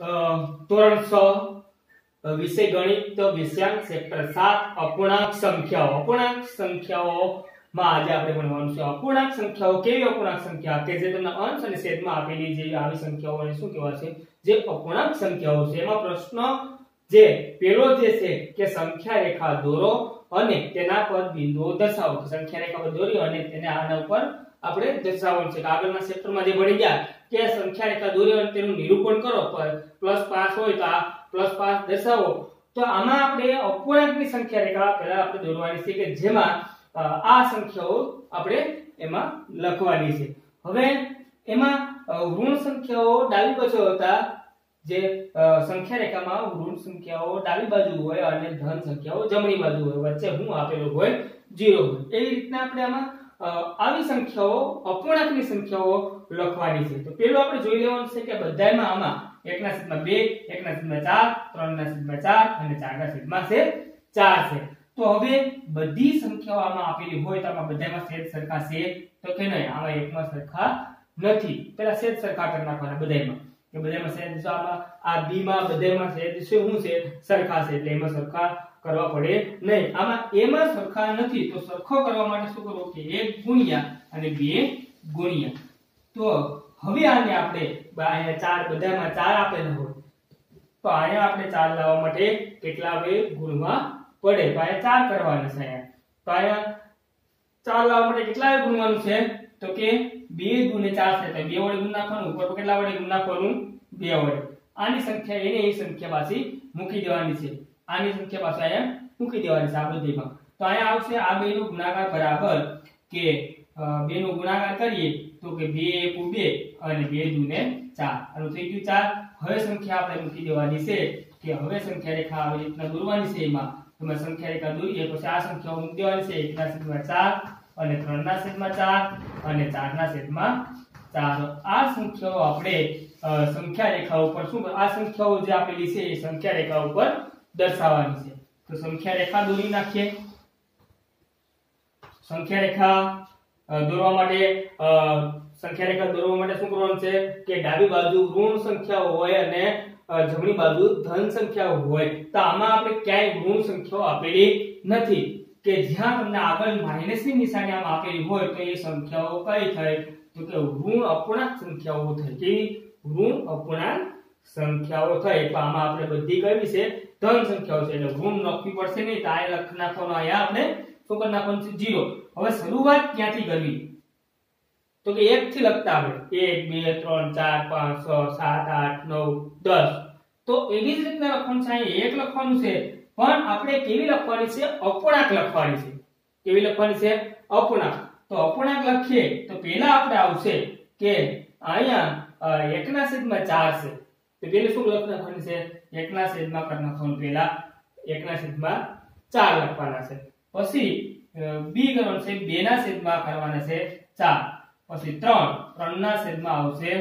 ધોરણ છ વિષય ગણિત, વિષયાંક ચેપ્ટર સાત, અપૂર્ણાંક સંખ્યાઓ. અપૂર્ણાંક સંખ્યાઓમાં આજે આપણે ભણવાનું છે. અપૂર્ણાંક સંખ્યાઓ કેવી અપૂર્ણાંક સંખ્યા કે જે તમને અંશ અને છેદમાં આપેલી જે આવી સંખ્યાઓને શું કહેવાય છે? જે અપૂર્ણાંક સંખ્યાઓ છે. એમાં પ્રશ્ન જે પેલો જે છે કે સંખ્યા રેખા દોરો અને તેના પર બિંદુઓ દર્શાવો. સંખ્યા રેખા પર દોરી અને તેને આના ઉપર આપણે દર્શાવવાનું છે. આગળના ચેપ્ટરમાં જે ભણી ગયા કે સંખ્યા રેખા દોરી અને તેનું નિરૂપણ કરો પ્લસ પાંચ હોય તો આ પ્લસ પાંચ દર્શાવો. તો આમાં આપણે અપૂર્ણાંકની સંખ્યા રેખા પહેલા આપણે દોરવાની છે કે જેમાં આ સંખ્યાઓ આપણે એમાં લખવાની છે. હવે એમાં ઋણ સંખ્યાઓ ડાબી બાજુ હતા, જે સંખ્યા રેખામાં ઋણ સંખ્યાઓ ડાબી બાજુ હોય અને ધન સંખ્યાઓ જમણી બાજુ હોય, વચ્ચે હું આપેલું હોય 0 હોય. એવી રીતના આપણે આમાં આવી સંખ્યાઓ, અપૂર્ણાંકની સંખ્યાઓ લખવાની છે. તો પેલું આપણે જોઈ લેવાનું છે કે બધાયમાં આમાં એકના છેદમાં બે, એકના છેદમાં ચાર, ત્રણના છેદમાં ચાર અને ચારના છેદમાં છે ચાર છે. તો હવે બધી સંખ્યાઓ આમાં આપેલી હોય તો આમાં બધામાં છેદ સરખા છે તો કે નહીં? આમાં એકમાં સરખા નથી. પેલા છેદ સરખા કરી નાખવાના બધાયમાં. કે બધામાં છેદ આમાં? આ બીમાં બધામાં છેદ છે શું છે? સરખા છે. એટલે એમાં સરખા કરવા પડે નહીં. આમાં એમાં સરખા નથી. તો સરખો કરવા માટે શું કરવું? કે એક ગુણ્યા અને બે ગુણ્યા. તો હવે આને આપણે અહીંયા ચાર, બધામાં ચાર આપેલા હોય. તો અહીંયા આપણે ચાર લાવવા માટે કેટલા બે ગુણવા પડે? તો અહીંયા ચાર કરવાના છે અહીંયા. તો અહીંયા ચાર લાવવા માટે કેટલા ગુણવાનું છે? તો કે બે ગુણે ચાર છે તો બે વડે ગુણ નાખવાનું. ઉપર કેટલા વડે ગુણ નાખવાનું? બે વડે. આની સંખ્યા એને એ સંખ્યા પાછી મૂકી દેવાની છે. આની સંખ્યા પાછા અહીંયા મૂકી દેવાની છે? આ બધીમાં તો અહીંયા આવશે આ બેનો ગુણાકાર બરાબર કે બે બેનો ગુણાકાર કરીએ તો કે બે એકુ બે અને બે દુને ચાર. અને થઈ ગયું ચાર. હવે સંખ્યા આપણે મૂકી દેવાની છે કે હવે સંખ્યા રેખા આવી રીતના દોરવાની છે એમાં. તમે સંખ્યા રેખા દોરીએ પછી આ સંખ્યાઓ મૂકી દેવાની છે. એકના છેદમાં ચાર અને ત્રણના છેદમાં ચાર અને ચારના છેદમાં ચાર. આ સંખ્યાઓ આપણે સંખ્યા રેખા ઉપર શું આ સંખ્યાઓ જે આપેલી છે એ સંખ્યા રેખા ઉપર દર્શાવવાની છે. તો સંખ્યા રેખા દોરી નાખીએ. સંખ્યા રેખા દોરવા માટે સંખ્યા રેખા દોરવા માટે શું કરવાનું છે? કે ડાબી બાજુ ઋણ સંખ્યાઓ હોય અને જમણી બાજુ ધન સંખ્યાઓ હોય. તો આમાં આપણે ક્યાંય ઋણ સંખ્યાઓ આપેલી નથી. કે જ્યાં તમને આગળ માઇનસની નિશાની આમ આપેલી હોય, તો એ સંખ્યાઓ કઈ થાય? તો કે ઋણ અપૂર્ણાંક સંખ્યાઓ થાય. કે ઋણ અપૂર્ણાંક સંખ્યાઓ થાય. તો આમાં આપણે બધી કઈ છે. ધન સંખ્યાઓ છે. એટલે ઋણ લખવી પડશે નહીં તો આ લખ નાખવાનો અહીંયા આપણે શું કરી નાખવાનું છે? જીરો હવે શરૂઆત ક્યાંથી કરવી? તો કે એક થી લખતા આપણે 1 2 3 4 5 6 7 8 9 10 તો એવી જ રીતના લખવાનું છે. અહીંયા એક લખવાનું છે. પણ આપણે કેવી લખવાની છે? અપૂર્ણાંક લખવાની છે. કેવી લખવાની છે? અપૂર્ણાંક. તો અપૂર્ણાંક લખીએ તો પહેલા આપણે આવશે કે અહીંયા એકના છેદમાં ચાર છે. તો પેલું શું લખ નાખવાનું છે? એકના છેદમાં કર નાખવાનું પહેલા એકના છેદમાં ચાર લખવાના છે. પછી બી કરવાનું છે બે ના છેદમાં કરવાના છે, ચાર. પછી ત્રણ ત્રણ ના છેદમાં આવશે,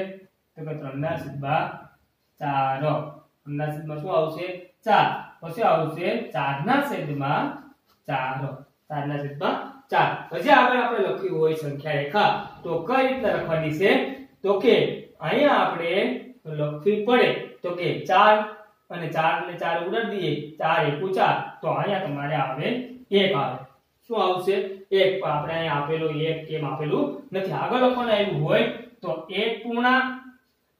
તો કે ત્રણ ના છેદમાં ચાર. ત્રણ ના છેદમાં શું આવશે? ચાર. પછી આવશે ચાર ના છેદમાં ચાર. ચાર ના છેદમાં ચાર. પછી આગળ આપણે લખ્યું હોય સંખ્યા રેખા તો કઈ રીતના લખવાની છે? તો કે અહીંયા આપણે લખવી પડે, તો કે ચાર અને ચાર ને ચાર ઉડાડી દઈએ, ચાર એકુ ચાર, તો અહીંયા તમારે આવે એક આવે. શું આવશે? એક, પણ આપણે અહીંયા આપેલું એક કેમ આપેલું નથી. આગળ લખવાનું આવ્યું હોય તો એક પૂર્ણા,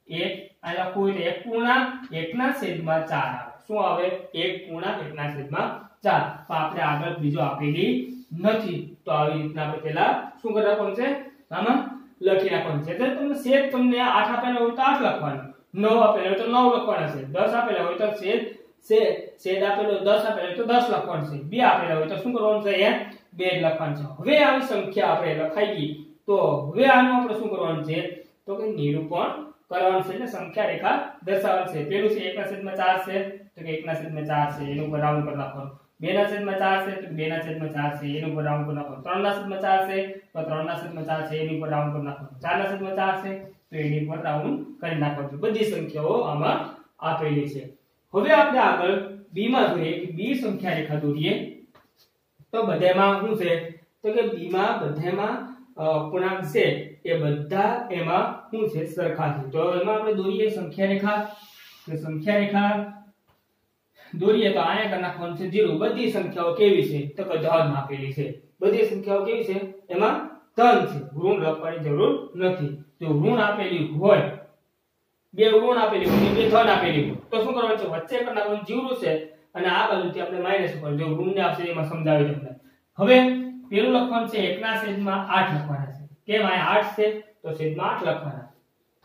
એક આ લખવું એટલે એક પૂર્ણા, એકના છેદમાં ચાર આવે. શું આવે? એક પૂર્ણા, એકના છેદમાં ચાર. તો આપણે આગળ બીજો આપેલી નથી. તો આવી રીતના પહેલા શું કરી પડશે આમાં લખી નાખવાનું છે. તો તમને છેદ તમને આઠ આપેલા હોય તો આઠ લખવાનું. નવ આપેલા તો નવ લખવાના છે. દસ આપેલા હોય તો છેદ છેદ આપેલો દસ આપેલા હોય તો દસ લખવાનું છે. બે આપેલા હોય તો શું કરવાનું છે અહીંયા? બે જ લખવાનું છે. હવે આવી સંખ્યા આપણે લખાઈ ગઈ. તો હવે આનું આપણે શું કરવાનું છે? તો કે નિરૂપણ કરવાનું છે. એટલે સંખ્યા રેખા દર્શાવવાનું છે. પેલું છે એકના છેદમાં ચાર છે. તો કે એકના છેદમાં ચાર છે. એનું ઉપર રાઉન્ડ કરી નાખવાનું બે ના છેદમાં ચાર છે. તો બે ના છેદમાં ચાર છે. એનું ઉપર રાઉન્ડ કરી નાખવાનું ત્રણ ના છેદમાં ચાર છે. તો ત્રણ ના છેદમાં ચાર છે. એની ઉપર રાઉન્ડ કરી નાખવાનું ચાર ના છેદમાં ચાર છે. તો એની પર રાઉન્ડ કરી નાખવાનું બધી સંખ્યાઓ આમાં આપેલી છે. હવે આપણે આગળ બી માં જોઈએ કે બી સંખ્યા રેખા દોરીએ તો બધામાં શું છે? તો કે બી માં બધામાં પૂર્ણાંક છે એ બધા એમાં શું છે? સરખા છે. તો એમાં આપણે દોરીએ સંખ્યા રેખા. સંખ્યા રેખા દોરીએ તો આયા કરી નાખવાનું છે જીરો. બધી સંખ્યાઓ કેવી છે? તો કે ધન આપેલી છે. બધી સંખ્યાઓ કેવી છે? એમાં ધન છે. ઋણ લખવાની જરૂર નથી. જો ઋણ આપેલી હોય, બે ઋણ આપેલી હોય, બે ધન આપેલી હોય, તો શું કરવાનું છે? વચ્ચે કરી નાખવાનું જીવરું છે અને આ બાજુથી આપણે માઇનસ કરવાનું જો ઋણ ને આપશે એમાં સમજાવી તમને. હવે પેલું લખવાનું છે એકના છેદમાં આઠ લખવાના છે. કેમ? આ આઠ છે, તો છેદમાં આઠ લખવાના.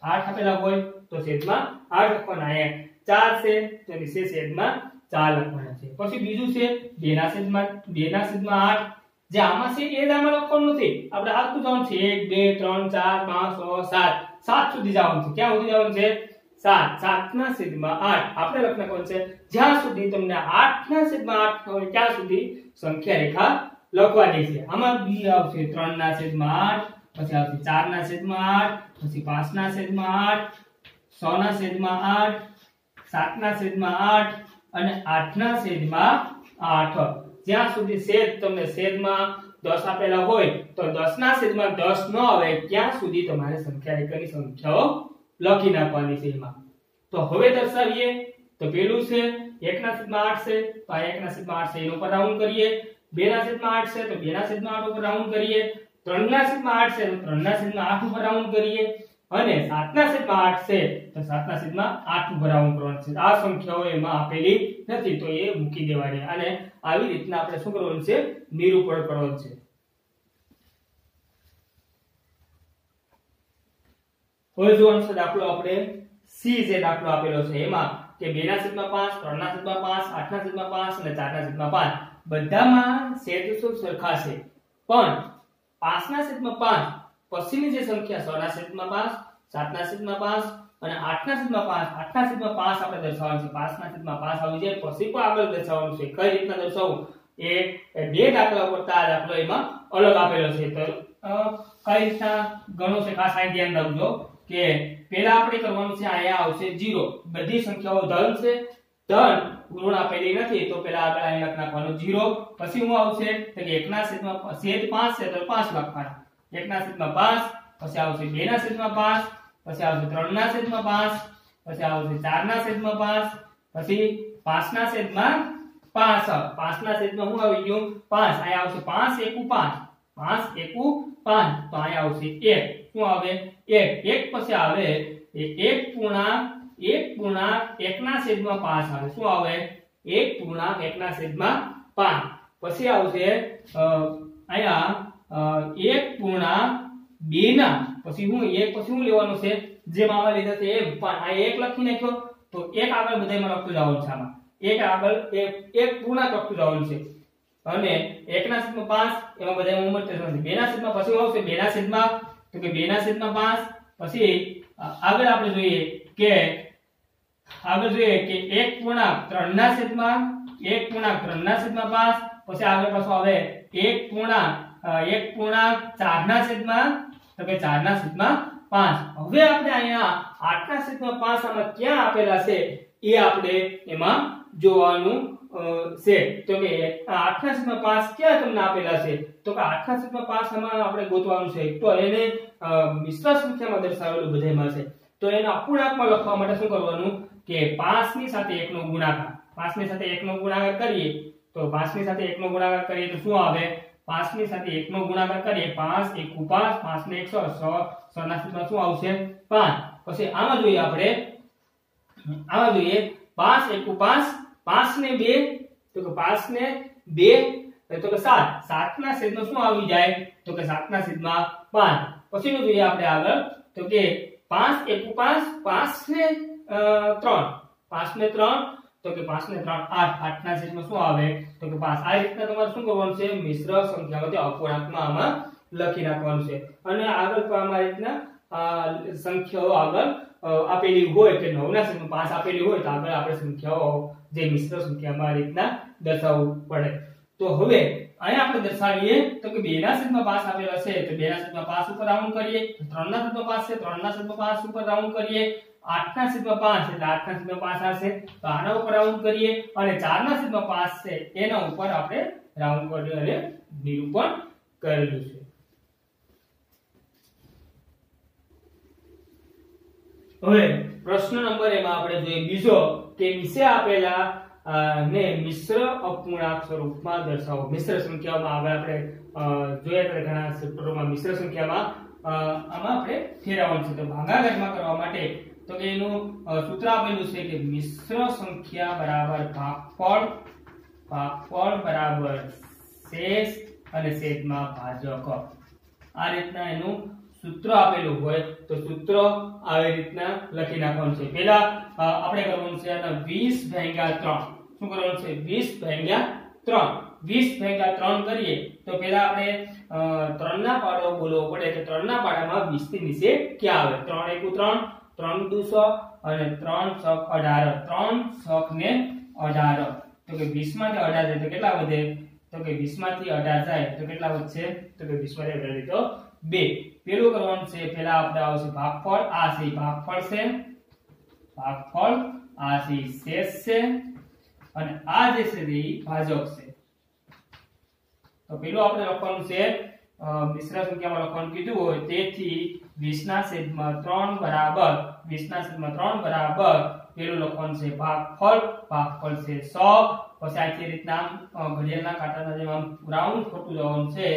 આઠ આપેલા હોય, તો છેદમાં આઠ લખવાના. અહીંયા ચાર છે, તો નીચે છેદમાં ચાર લખવાના છે. પછી બીજું છે 2 ના છેદમાં 2 ના છેદમાં 8 જે આમાં છે, એ જ આમાં લખવાનું નથી આપણે આખું જવાનું છે? 1 2 3 4 5 6 7 7 સુધી જવાનું છે. ક્યાં સુધી જવાનું છે? 7 7 ના છેદમાં 8 આપણે કોણ છે. જ્યાં સુધી તમને 8 ના છેદમાં 8 હોય, ત્યાં સુધી સંખ્યા રેખા લખવાની છે. આમાં બી આવશે. 3 ના છેદમાં 8 પછી આવશે 4 ના છેદમાં 8 પછી 5 ના છેદમાં 8 6 ના છેદમાં 8 7 ના છેદમાં 8 અને 8 ના છેદમાં 8 જ્યાં સુધી છેદ તમને છેદમાં 10 આપેલા હોય, તો 10 ના છેદમાં 10 ન આવે, ત્યાં સુધી તમારે સંખ્યા એકની સંખ્યાઓ લખી નાખવાની છે એમાં. તો હવે દર્શાવીએ, તો પેલું છે 1 ના છેદમાં 8 છે, તો આ 1 ના છેદમાં 8 છે, એનો પર રાઉન્ડ કરીએ. 2 ના છેદમાં 8 છે, તો 2 ના છેદમાં 8 ઉપર રાઉન્ડ કરીએ. 3 ના છેદમાં 8 છે, તો 3 ના છેદમાં 8 ઉપર રાઉન્ડ કરીએ. અને 7 ના છેદમાં 8 છે, તો 7 ના છેદમાં 8 ભરાવું કરવાનું છે. આ સંખ્યાઓ એમાં આપેલી નથી, તો એ મૂકી દેવાની. અને આવી રીતના આપણે શું કરવાનું છે? નિરૂપણ કરવાનું છે. હવે જોવાનું દાખલો આપણે સી જે દાખલો આપેલો છે, એમાં કે 2 ના છેદમાં 5 3 ના છેદમાં 5 8 ના છેદમાં 5 અને 4 ના છેદમાં 5 બધામાં શું સરખા છે? પણ 5 ના છેદમાં 5 પછીની જે સંખ્યા 6 ના છેદમાં 5 7 ના છેદમાં 5 અને 8 ના છેદમાં 5 8 ના છેદમાં 5 આપણે દર્શાવવાનું છે. 5 ના છેદમાં 5 આવી જાય, પછી પણ આગળ દર્શાવવાનું છે. કઈ રીતના દર્શાવવું? એ બે દાખલા કરતા આ દાખલો એમાં અલગ આપેલો છે. તો કઈ રીતના ગણો છે? ખાસ અહીં ધ્યાન રાખજો કે પહેલા આપણે કરવાનું છે, અહીંયા આવશે 0 બધી સંખ્યાઓ ધન છે. ધન ઋણ આપેલી નથી. તો પહેલા આગળ અહીં લખ નાખવાનું. 0 પછી હું આવશે, તો કે 1 ના છેદમાં છેદ 5 છે, તો 5 લખવાના. 1 ના છેદમાં 5 પછી આવશે 2 ના છેદમાં 5 પછી આવશે 3 ના છેદમાં 5 પછી આવશે 4 ના છેદમાં 5 પછી 5 ના છેદમાં 5 5 ના છેદમાં શું આવી ગયું? 5 અહીંયા આવશે 5 એકુ 5 5 એકુ 5 તો અહીંયા આવશે 1 શું આવે? 1 1 પછી આવે એ 1 પૂર્ણાંક 1 પૂર્ણાંક 1 ના છેદમાં 5 આવે. શું આવે? 1 પૂર્ણાંક 1 ના છેદમાં 5 પછી આવશે અ, અહીંયા 1 પૂર્ણાંક 2 ના પછી હું, એક પછી હું લેવાનું છે? જેમ આવા લીધા છે એ પણ આ એક લખી નાખ્યો. તો એક આગળ બધાયમાં લખતું જવાનું છે આમાં. એક આગળ 1 1 પૂર્ણાંક લખતું જવાનું છે. અને 1 ના છેદમાં પાંચ, એમાં બધા ઉંમર છે. 2 ના છેદમાં પછી આવશે? 2 ના છેદમાં તો કે 2 ના છેદમાં પાંચ, પછી આગળ આપણે જોઈએ કે, આગળ જોઈએ કે એક પૂર્ણાંક 3 ના છેદમાં એક પૂર્ણાંક 3 ના છેદમાં પાંચ, પછી આગળ પાછું આવે એક પૂર્ણાંક 1 પૂર્ણાંક 4 ના છેદમાં, તો કે 4 ના છેદમાં પાંચ. હવે આપણે અહીંયા 8 ના છેદમાં પાંચ આમાં ક્યાં આપેલા છે એ આપણે એમાં જોવાનું છે. તો કે આ 8 ના છેદમાં પાંચ ક્યાં તમને આપેલા છે? તો કે 8 ના છેદમાં પાંચ આમાં આપણે ગોતવાનું છે. તો એને મિશ્ર સંખ્યામાં દર્શાવેલું બધાયમાં છે. તો એના અપૂર્ણાંકમાં લખવા માટે શું કરવાનું? કે પાંચની સાથે 1 નો ગુણાકાર. 5 ની સાથે 1 નો ગુણાકાર કરીએ. તો પાંચની સાથે 1 નો ગુણાકાર કરીએ તો શું આવે? 5 ની સાથે એક નો ગુણાકાર કરીએ 5 1 5 5 ને 100 100 100 ના સ્થિતિમાં શું આવશે? પાંચ. પછી આમાં જોઈએ આપણે, આમાં જોઈએ 5 1 5 5 ને બે, તો કે પાંચ ને બે તો કે 7 7 ના છેદમાં શું આવી જાય? તો કે સાત ના છેદમાં 5 પછીનું જોઈએ આપણે આગળ? તો કે 5 1 5 5 ને 3 5 ને 3 તો કે 5 ને 3 8 8 ના છેદમાં શું આવે? તો કે 5 આ રીતના તમારે શું કરવાનું છે? મિશ્ર સંખ્યામાંથી અપૂર્ણાંકમાં આમાં લખી નાખવાનું છે. અને આગળ પણ આ રીતના સંખ્યાઓ આગળ આપેલી હોય કે 9 ના છેદમાં 5 આપેલી હોય તો આગળ આપણે સંખ્યાઓ, જે મિશ્ર સંખ્યામાં રીતના દર્શાવવું પડે. તો હવે અહીંયા આપણે દર્શાવીએ, તો કે 2 ના છેદમાં 5 આપેલા છે, તો 2 ના છેદમાં 5 ઉપર રાઉન્ડ કરીએ 3 ના છેદમાં 5 છે 3 ના છેદમાં 5 ઉપર રાઉન્ડ કરીએ 8 ના છેદમાં 5 એટલે 8 ના છેદમાં 5 આવશે. તો આના ઉપર રાઉન્ડ કરીએ. અને 4 ના છેદમાં 5 છે, એના ઉપર આપણે રાઉન્ડ કરી અને નિરૂપણ કરેલું છે. હવે પ્રશ્ન નંબર એમાં આપણે જોઈએ. બીજો કે વિશે આપેલા ને મિશ્ર અપૂર્ણાંક સ્વરૂપમાં દર્શાવો. મિશ્ર સંખ્યામાં હવે આપણે જોયા હતા ઘણા ચેપ્ટરોમાં મિશ્ર સંખ્યામાં આમાં આપણે ફેરવવાનું છે. તો ભાગાકારમાં કરવા માટે તો એનું સૂત્ર આપેલું છે કે મિશ્ર સંખ્યા બરાબર ભાગફળ ભાગફળ બરાબર શેષ અને શેષમાં ભાજક. આ રીતના એનું સૂત્ર આપેલું હોય તો સૂત્ર આવી રીતના લખી નાખવાનું છે. પહેલા આપણે કરવાનું છે આના 20 ભાગ્યા 3 શું કરવાનું છે? 20 ભાગ્યા 3 20 ભાગ્યા 3 કરીએ તો પહેલા આપણે અ, ત્રણના પાડો બોલવો પડે કે ત્રણના પાડામાં 20 થી નીચે ક્યાં આવે? 3 1 3 3 દુ 100 અને ત્રણ છક 18 3 છક ને 18 તો કે વીસમાંથી 18 જાય તો કેટલા વધે? તો કે વીસમાંથી 18 જાય તો કેટલા વધશે? તો કે વીસમાંથી 18 જાય તો 2 પેલું કરવાનું છે પેલા આપણે આવશે ભાગફળ, આ છે ભાગફળ છે. ભાગફળ, આ છે શેષ છે. અને આ જે છે તે ભાજક છે. તો પેલું આપણે લખવાનું છે મિશ્ર સંખ્યામાં લખવાનું કીધું હોય, તેથી 20 ના છેદમાં ત્રણ બરાબર 20 ના છેદમાં ત્રણ બરાબર પેલું લખવાનું છે ભાગફળ ભાગફળ છે સો પછી આખી રીતના ઘડિયાળના કાંટાના જેમ આમ રાઉન્ડ ખોટું જવાનું છે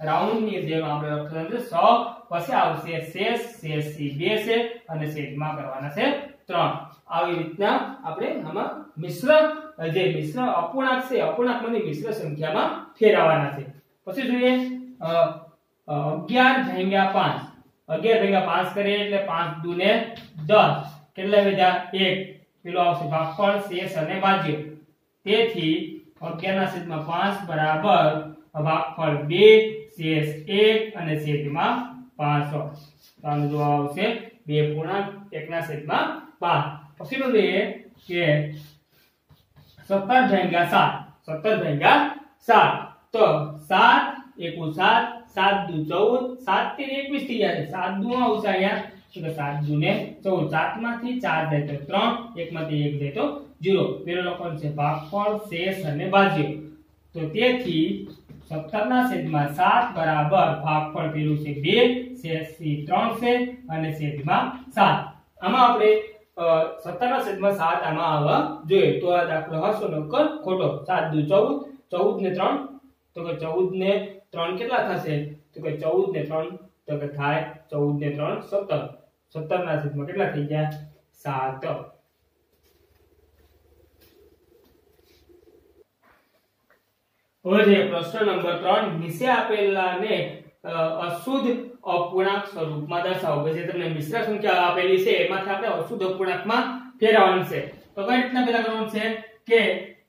રાઉન્ડની જેમ આપણે લખવાનું છે સો પછી આવશે શેષ શેષથી બે છે અને છેદમાં કરવાના છે ત્રણ. આવી રીતના આપણે આમાં મિશ્ર જે મિશ્ર અપૂર્ણાંક છે અપૂર્ણાંકમાંથી મિશ્ર સંખ્યામાં ફેરવવાના છે. પછી જોઈએ અગિયાર અ, 11 ભાગ્યા 5 11 ભાગ્યા 5 કરીએ એટલે 5 દુ ને 10 કેટલા વધ્યા 1 પેલો આવશે ભાગફળ શેષ અને ભાજ્ય તેથી 11 ના છેદમાં 5 બરાબર ભાગફળ 2 શેષ 1 અને છેદમાં 5 તો આનો જવાબ આવશે 2 પૂર્ણાંક 1 ના છેદમાં 5 પછીનું જોઈએ કે 17 ભાગ્યા 7 17 ભાગ્યા 7 તો 7 એકુ 7 7 દુ 14 7 તેર 21 થઈ જશે સાત દુ આવશે અહીંયા. તો કે 7 દુ ને 14 7 માંથી 4 જાય તો 3 1 માંથી 1 જાય તો જીરો. પેલો લખવાનું છે ભાગફળ, શેષ અને બાજુ તો તેથી 17 ના છેદમાં સાત બરાબર ભાગફળ પેલું છે બે, શેષ ત્રણ છે અને છેદમાં સાત. આમાં આપણે સત્તરના 17 ના છેદમાં 7 આમાં આવવા જોઈએ. તો આ દાખલો હશો નક્કર ખોટો. સાત દુ ચૌદ ચૌદ ને ત્રણ. તો 14 ને 3 કેટલા થશે? તો કે ચૌદ ને ત્રણ. તો કે થાય ચૌદ ને 3 17 17 ના છેદમાં કેટલા થઈ ગયા? સાત. હવે પ્રશ્ન નંબર ત્રણ. નીચે આપેલાને અશુદ્ધ અપૂર્ણાંક સ્વરૂપમાં દર્શાવો. કે જે તમને મિશ્ર સંખ્યા આપેલી છે. એમાંથી આપણે અશુદ્ધ અપૂર્ણાંકમાં ફેરવવાનું છે. તો કઈ રીતના પેલા કરવાનું છે? કે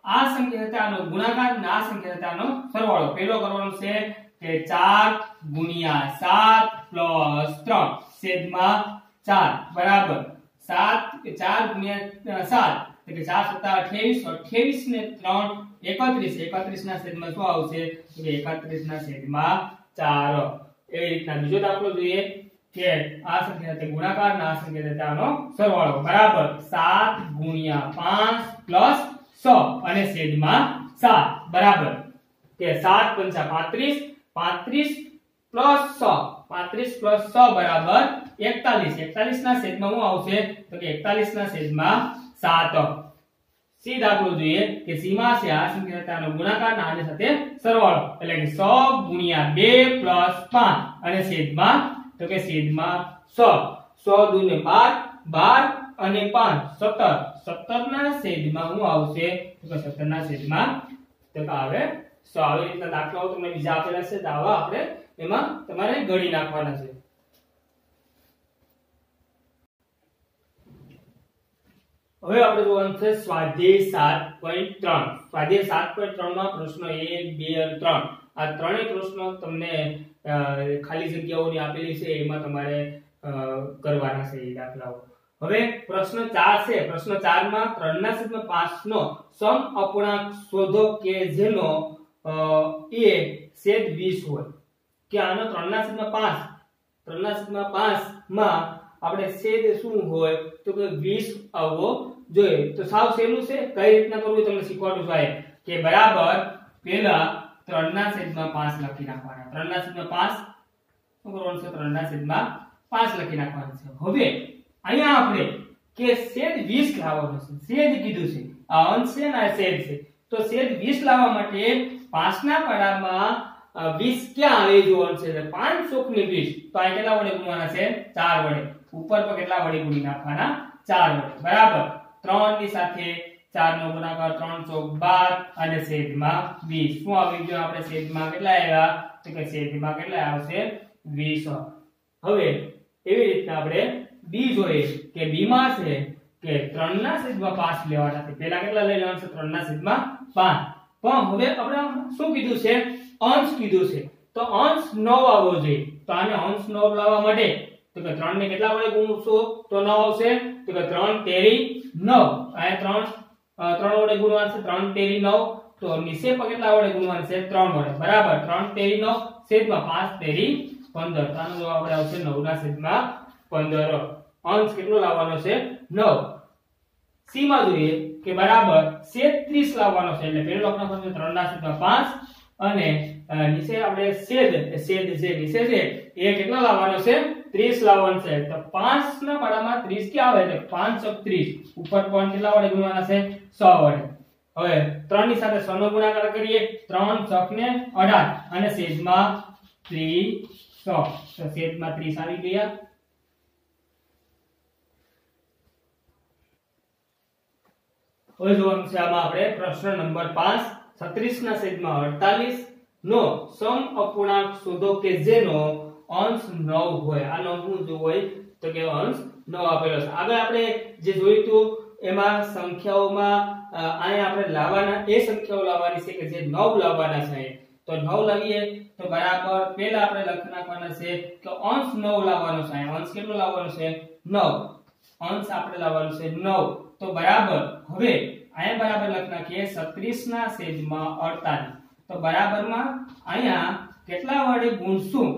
આ સંખ્યા હતા ગુણાકાર અને આ સંખ્યા હતા સરવાળો. પહેલો કરવાનો છે કે 4 ગુણ્યા 7 3 છેદમાં 4 બરાબર. 7 કે 4 ગુણ્યા 7 એટલે 4 સત્તા 28 28 ને 3 31 31 ના છેદમાં શું કે 31 ના છેદમાં 4 એવી રીતના બીજો દાખલો જોઈએ કે આ સંખ્યા ગુણાકાર અને આ સંખ્યા સરવાળો. બરાબર. 7 ગુણ્યા 5 100 અને છેદમાં સાત. બરાબર. કે સાત પંચા 35 35 પ્લસ 100 35 પ્લસ સો બરાબર 41 41 ના છેદમાં શું આવશે? તો કે 41 ના છેદમાં સાત. સી દાખલો જોઈએ કે સીમા છે આ સંખ્યાનો ગુણાકાર ના આની સાથે સરવાળો. એટલે કે સો ગુણ્યા બે પ્લસ પાંચ. અને છેદમાં તો કે છેદમાં સો. સો દુ ને બાર બાર અને 5 17 17 ના છેદમાં શું આવશે? તો કે 17 ના છેદમાં તો આવે. સો આવી રીતના દાખલાઓ તમને બીજા આપેલા છે. દાવા આપણે એમાં તમારે ગણી નાખવાના છે. હવે આપણે જોવાનું છે સ્વાધ્યાય 7.3 સ્વાધ્યાય 7.3 માં પ્રશ્નો 1 2 અને ત્રણ. આ ત્રણેય પ્રશ્નો તમને ખાલી જગ્યાઓની આપેલી છે. એમાં તમારે કરવાના છે એ દાખલાઓ. હવે પ્રશ્ન 4 છે. પ્રશ્ન 4 માં ત્રણ ના છેદમાં 5 નો સમ અપૂર્ણાંક શોધો કે જેનો એ છેદ 20 હોય. કે આનો ત્રણ ના છેદમાં 5 3 ના 5 માં આપણે છેદ શું હોય? તો કે 20 આવવો જોઈએ. તો સાવ સહેલું છે. કઈ રીતના કરવું તમને શીખવાડું છું કે બરાબર પહેલા ત્રણ ના છેદમાં 5 લખી નાખવાના. ત્રણ ના છેદમાં 5 શું કરવાનું છે? 3 ના છેદમાં 5 લખી નાખવાનું છે. હવે અહીંયા આપણે કે છેદ 20 લાવવાનો છે. છેદ કીધું છે. આ અંશ છે ને આ છેદ છે. તો છેદ 20 લાવવા માટે પાંચના પડામાં અ, 20 ક્યાં આવે જો અંશ છે. 5 ચોક ને 20 તો આ કેટલા વડે ગુણવાના છે? 4 વડે. ઉપર પર કેટલા વડે ગુણી નાખવાના? 4 વડે. બરાબર? 3 ની સાથે 4 નો ગુણાકાર 3 ચોક 12 અને છેદમાં 20 શું આવી ગયું? આપણે છેદમાં કેટલા આવ્યા? તો કે છેદમાં કેટલા આવશે? 20 હવે એવી રીતના આપણે બી જોઈએ કે બી માં છે કે 3 ના છેદમાં 5 લેવાના છે. પહેલા કેટલા લઈ લેવાના છે? 3 ના છેદમાં 5 પણ હવે આપણે શું કીધું છે? અંશ કીધું છે. તો અંશ 9 આવવો જોઈએ. તો આને અંશ 9 લાવવા માટે તો કે 3 ને કેટલા વડે ગુણશો તો 9 આવશે. તો કે 3 તેરી 9 આ 3 3 વડે ગુણવાનું છે? 3 તેરી 9 તો નીચે કેટલા વડે ગુણવાનું છે? 3 વડે. બરાબર. 3 તેરી 9 છેદમાં 5 તેરી 15 તો આનો જવાબ આવશે 9 ના છેદમાં 15 અંશ કેટલો લાવવાનો છે? 9 સી માં જોઈએ કે બરાબર છેદ 30 લાવવાનો છે. એટલે પહેલો લખવાનો છે 3 ના છેદમાં 5 અને નીચે આપણે છેદ છેદ જે નીચે છે, એ કેટલો લાવવાનો છે? 30 લાવવાનો છે. તો 5 ના પાડામાં 30 ક્યાં આવે? એટલે 5 ચોક 30 ઉપર પણ કેટલા વડે ગુણવાના છે? 100 વડે. હવે 3 ની સાથે 100 નો ગુણાકાર કરીએ. 3 6 ને 18 અને છેદમાં 30 100 તો છેદમાં 30 આવી ગયા. હવે જોવાનું છે આમાં આપણે પ્રશ્ન નંબર 5 36 ના છેદમાં 48 નો સમ અપૂર્ણાંક શોધો કે જેનો અંશ 9 હોય. આનો શું જો હોય તો કે અંશ 9 આપેલો છે. આગળ આપણે જે જોયું હતું, એમાં સંખ્યાઓમાં આને આપણે લાવવાના, એ સંખ્યાઓ લાવવાની છે કે જે 9 લાવવાના છે. તો 9 લાવીએ તો બરાબર પહેલા આપણે લખી નાખવાના છે કે અંશ 9 લાવવાનો છે. અંશ કેટલો લાવવાનો છે? 9 અંશ આપણે લાવવાનો છે 9 તો બરાબર, હવે અહીંયા બરાબર લખી નાખીએ 36 ના સેજમાં અડતાલીસ. તો બરાબરમાં અહીંયા કેટલા વડે ગુણશું?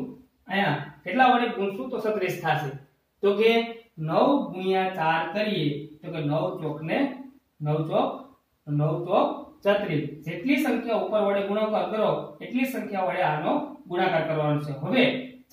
અહીંયા કેટલા વડે ગુણશું? તો 36 થશે. તો કે નવ ગુણ્યા ચાર કરીએ, તો કે નવ ચોક ને નવ ચોક નવ ચોક 36 જેટલી સંખ્યા ઉપર વડે ગુણાકાર કરો, એટલી સંખ્યા વડે આનો ગુણાકાર કરવાનો છે. હવે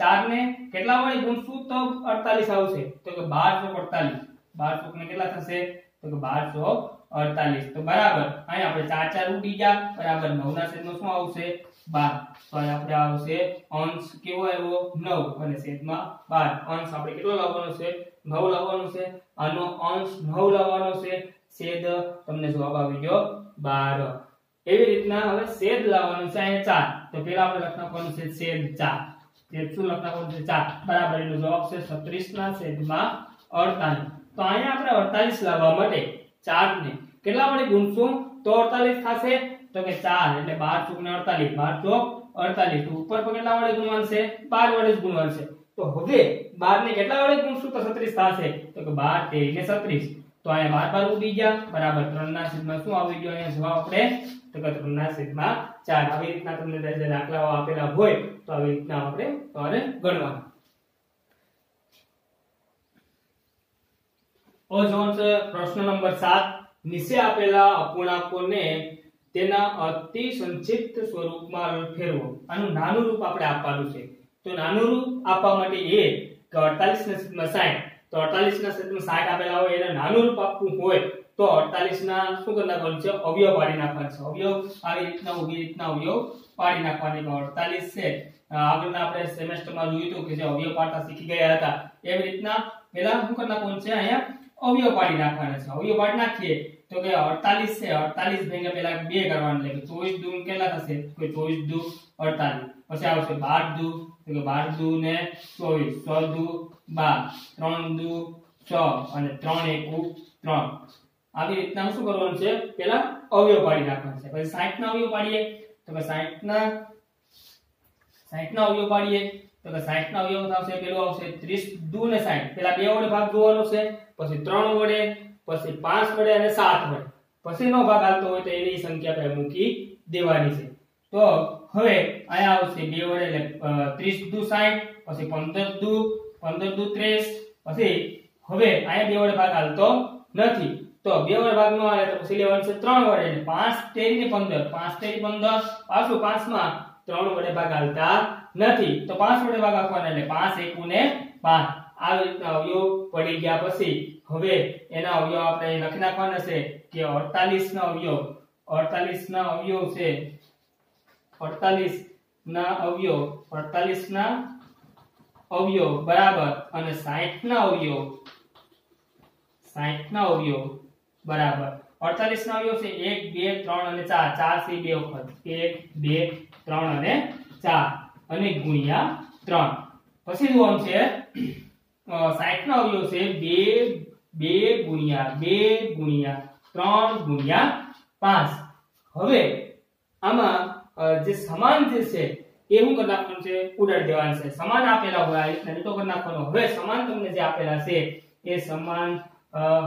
ચાર ને કેટલા વડે ગુણશું? તો 48 આવશે. તો કે બાર ચોક 48 12 ચોક ને કેટલા થશે? તો કે 12 ચોક 48 તો બરાબર. અહીંયા આપણે 4 4 ઉડી ગયા. બરાબર. નવ ના છેદમાં શું આવશે? બાર. તો અહીં આપણે આવશે અંશ. કેવો આવ્યો? નવ. અને છેદમાં બાર. અંશ આપણે કેટલો લાવવાનો છે? નવ લાવવાનો છે. આનો અંશ નવ લાવવાનો છે. છેદ તમને જવાબ આવી ગયો બાર. એવી રીતના હવે છેદ લાવવાનો છે અહીંયા ચાર. તો પેલા આપણે લખ નાખવાનું છે છેદ ચાર. છેદ શું લખ નાખવાનું છે? ચાર. બરાબર. એનો જવાબ છે 36 ના છેદમાં 48 તો અહીંયા આપણે 48 લાવવા માટે 4 ને કેટલા વડે ગુણશું? તો 48 થશે. તો કે 4 એટલે 12 ચોક ને 48 12 ચોક 48 તો ઉપર પર કેટલા વડે ગુણવાનું છે? 12 વડે જ ગુણવાનું છે. તો હવે 12 ને કેટલા વડે ગુણશું? તો 36 થશે. તો કે 12 13 ને 36 તો અહીંયા બાર બાર ઉડી ગયા. બરાબર. 3 ના છેદમાં શું આવી ગયો? અહીંયા જવાબ આપણે તો કે 3 ના છેદમાં 4 આવી રીતના તમને દાખલાઓ આપેલા હોય, તો આવી રીતના આપણે ગણવાનું. છે પ્રશ્ન નંબર 7 નીચે આપેલા અપૂર્ણાંકોને તેના અતિ સંક્ષિપ્ત સ્વરૂપમાં ફેરવો. આનું નાનું રૂપ આપણે આપવાનું છે. તો નાનું રૂપ આપવા માટે એ કે 48 ના છેદમાં 60 તો 48 ના છેદમાં 60 આપેલા હોય એને નાનું રૂપ આપવું હોય તો 48 ના શું કરી નાખવાનું છે? અવયવ પાડી નાખવાના છે. અવયવ આવી રીતના ઊભી રીતના અવયવ પાડી નાખવાની તો 48 છે. આગળના આપણે સેમેસ્ટરમાં જોયું હતું કે જે અવયવ પાડતા શીખી ગયા હતા. એવી રીતના પહેલા શું કરી નાખવાનું છે અહીંયા? અવયવ પાડી નાખવાના છે. અવયવ પાડી નાખીએ તો કે 48 છે 48 ભાગ્યા પેલા 2 કરવાનું એટલે 24 દુ કેટલા થશે? તો 24 દુ 48 પછી આવશે 12 દુ, તો કે 12 દુ ને 24 6 દુ 12 3 દુ 6 અને 3 એકુ 3 આવી રીતના શું કરવાનું છે? પેલા અવયવ પાડી નાખવાના છે. પછી 60 ના અવયવ પાડીએ. તો કે 60 ના 60 ના અવયવ પાડીએ. તો કે 60 નો અવયવ થશે પેલો આવશે 30 2 ને 60 પેલા બે વડે ભાગ જોવાનો છે, પછી 3 વડે, પછી 5 વડે અને 7 વડે. પછી નો ભાગ આવતો હોય તો એની સંખ્યા આપણે મૂકી દેવાની છે. તો હવે અહીંયા આવશે બે વડે એટલે 30 દુ 60 પછી 15 દુ 15 દુ 30 પછી હવે અહીંયા બે વડે ભાગ આવતો નથી. તો બે વડે ભાગ નો આવે તો પછી લેવાનું છે 3 વડે. એટલે 5 તેરી ને 15 5 તેરી 15 પાછું 5 માં 3 વડે ભાગ આવતા નથી. તો 5 વડે ભાગ એટલે 5 1 ને 5 આ રીતના અવયવ પડી ગયા પછી હવે એના અવયવ આપણે લખી નાખવાના છે કે 48 ના અવયવ. 48 ના અવયવ છે. 48 ના અવયવ. 48 ના અવયવ બરાબર. અને 60 ના અવયવ. 60 ના અવયવ બરાબર. 48 ના અવયવ છે 1 2 3 અને 4 4 થી બે વખત. 1 2 3 અને 4 અને ગુણ્યા ત્રણ. પછી જોવાનું છે? સાઠ નો અવયવ છે 2 2 ગુણ્યા, બે ગુણ્યા ત્રણ ગુણ્યા પાંચ. હવે આમાં જે સમાન જે છે, એ શું કરી નાખવાનું છે? ઉડાડી દેવાનું છે. સમાન આપેલા હોય રીતના લીટો કરી નાખવાનો. હવે સમાન તમને જે આપેલા છે, એ સમાન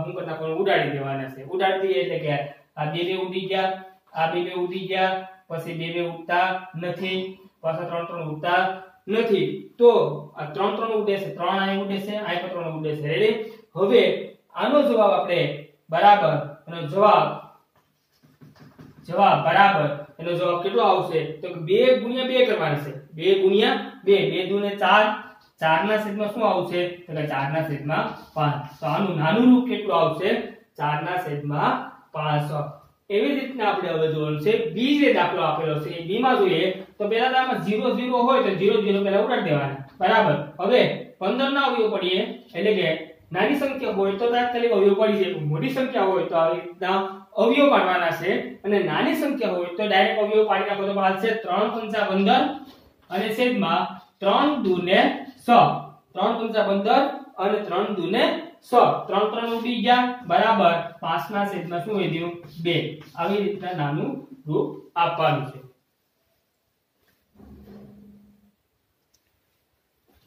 શું કરી નાખવાનું? ઉડાડી દેવાના છે. ઉડાડી દઈએ એટલે કે આ બે બે ઉડી ગયા, આ બે બે ઉડી ગયા, પછી બે બે ઉડતા નથી. પાછા ત્રણ ત્રણ ઉડતા નથી. તો આ ત્રણ ત્રણ ઉડે છે, ત્રણ અહીં ઉડે છે અહીં ત્રણ ઉડે છે. રેડી હવે આનો જવાબ આપણે બરાબર, એનો જવાબ જવાબ બરાબર, એનો જવાબ કેટલો આવશે? તો કે 2 ગુણ્યા 2 કરવાનો છે. 2 ગુણ્યા 2 2 2 ને 4 4 ના છેદમાં શું આવશે? તો કે 4 ના છેદમાં 5 તો આનું નાનું રૂપ કેટલું આવશે? 4 ના છેદમાં 5 એવી જ રીતના આપણે હવે જોવાનું છે. બી જે દાખલો આપેલો છે, એ બી માં જોઈએ. તો પહેલા આમાં 0 0 હોય તો 0 0 પહેલા ઉડાડી દેવાના. બરાબર. હવે 15 ના અવયવ પડીએ, એટલે કે નાની સંખ્યા હોય તો તાત્કાલિક અવયવ પડી જાય. મોટી સંખ્યા હોય તો આવી રીતના અવયવ પાડવાના છે. અને નાની સંખ્યા હોય તો ડાયરેક્ટ અવયવ પાડી નાખો તો છે 3 5 15 અને છેદમાં 3 દુ ને 100 3 પંચા 15 અને 3 2 ને 100 3 3 ઉડી ગયા. બરાબર. 5 ના છેદમાં શું વધ્યું? 2 આવી રીતના નાનું રૂપ આપવાનું છે.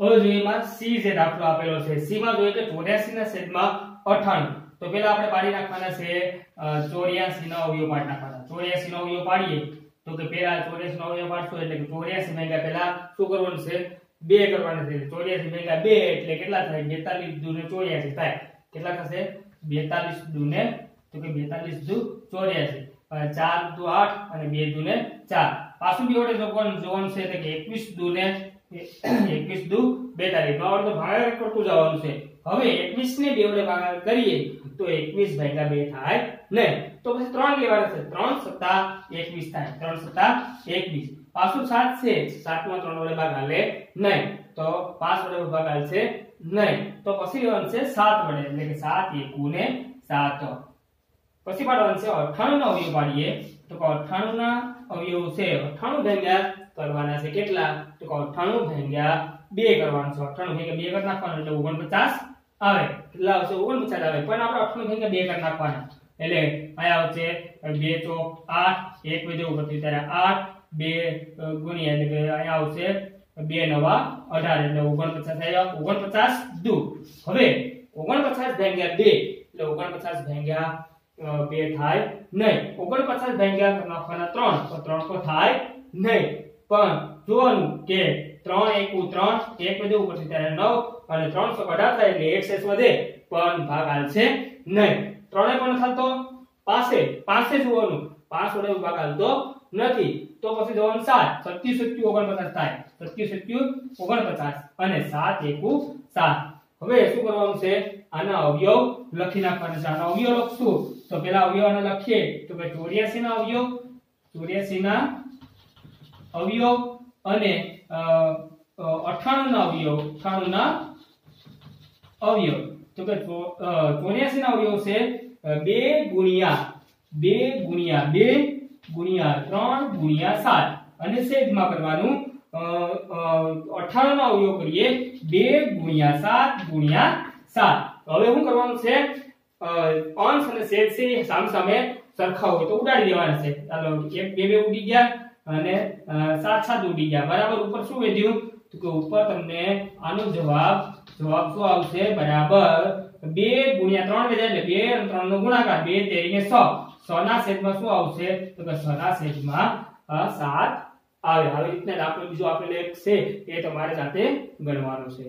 હવે જોઈએ એમાં સી જે દાખલો આપેલો છે. સી જોઈએ કે 84 ના છેદમાં 98 તો પહેલા આપણે પાડી નાખવાના છે 84 નો અવયવ પાડી નાખવાના. 84 નો અવયવ પાડીએ, તો કે પહેલા 84 નો અવયવ પાડશો એટલે કે 84 ભેગા પહેલા શું કરવાનું છે? બે કરવાના છે. 84 ભેગા 2 એટલે કેટલા થાય? 42 દુ ને 84 થાય. કેટલા થશે? 42 દુ તો કે 42 દુ 84 અને 4 દુ આઠ અને બે દુ ને ચાર. પાછું બી વડે જોવાનું જોવાનું છે એટલે કે 21 દુ ને 21 દુ 42 નો અર્થ ભાગાકાર કરતું જવાનું છે હવે 21 ને બે વડે ભાગાકાર કરીએ તો 21 ભાગ્યા 2 થાય ને તો પછી 3 લેવાના છે 3 સત્તા 21 થાય 3 સત્તા 21 પાછું 7 છે 7 માં 3 વડે ભાગાલે નહીં તો 5 વડે ભાગાલ છે નહીં તો પછી લેવાનું છે 7 વડે એટલે કે 7 એકુ ને 7 પછી પાડવાનું છે 98 નો અવયવ પાડીએ તો કે 98 ના અવયવ છે 98 ભાગ્યા કરવાના છે કેટલા તો અઠાણું 98 ભાગ્યા બે કરવાનું છે. 98 ભાગ્યા બે કરી નાખવાનું એટલે 49 આવે. કેટલા આવશે 49 આવે. પણ આપણે 98 ભાગ્યા બે કરી નાખવાના. એટલે અહીંયા આવશે બે ચોક આઠ, એક વધે ઉપરથી ત્યારે 8 2 ગુણ્યા એટલે અહીંયા આવશે બે નવા 18 એટલે 49 આવ્યા 49 દુ. હવે 49 ભાગ્યા બે. એટલે 49 ભાગ્યા બે થાય નહીં. ઓગણપચાસ ભાગ્યા નાખવાના ત્રણ. તો ત્રણ તો થાય નહીં. પણ જોવાનું કે ત્રણ એકુ ત્રણ, એક વધે ઉપરથી ત્યારે નવ અને ત્રણ સો અઢાર થાય એટલે એક શેષ વધે પણ ભાગ હાલશે નહીં. ત્રણે પણ થતો પાસે પાસે જોવાનું. પાસ વડે ભાગ હાલતો નથી. તો પછી જવાનું સાત. સત્યુ સત્યુ, ઓગણપચાસ થાય. સત્યુ સત્યુ, ઓગણપચાસ અને સાત એકુ સાત. હવે શું કરવાનું છે? આના અવયવ લખી નાખવાના છે. આના અવયવ લખશું. તો પહેલા અવયવ લખીએ. તો કે 84 ના અવયવ 84 ના અવયવ અને અ, અ, 98 ના અવયવ 98 ના અવયવ. તો કે ચોર્યાસી ના અવયવ છે બે ગુણ્યા બે ગુણ્યા બે ગુણ્યા ત્રણ ગુણ્યા સાત. અને છેદમાં કરવાનું અ, અ, 98 નો અવયવ કરીએ બે ગુણ્યા સાત ગુણ્યા સાત. હવે શું કરવાનું છે? અંશ અને છેદ છે સામ સામે સરખા હોય તો ઉડાડી દેવાના છે. ચાલો એક બે બે ઉડી ગયા. અને સાત સાત ઉડી ગયા. બરાબર? ઉપર શું વધ્યું? તો કે ઉપર તમને આનો જવાબ જવાબ શું આવશે? બરાબર. બે ગુણ્યા ત્રણ વધ્યા એટલે બે અને ત્રણ નો ગુણાકાર. બે તેરી ને સો. સો ના છેદમાં શું આવશે? તો કે સો ના છેદમાં સાત આવે. આવી રીતના દાખલો બીજો આપેલો એક છે, એ તમારે જાતે ગણવાનો છે.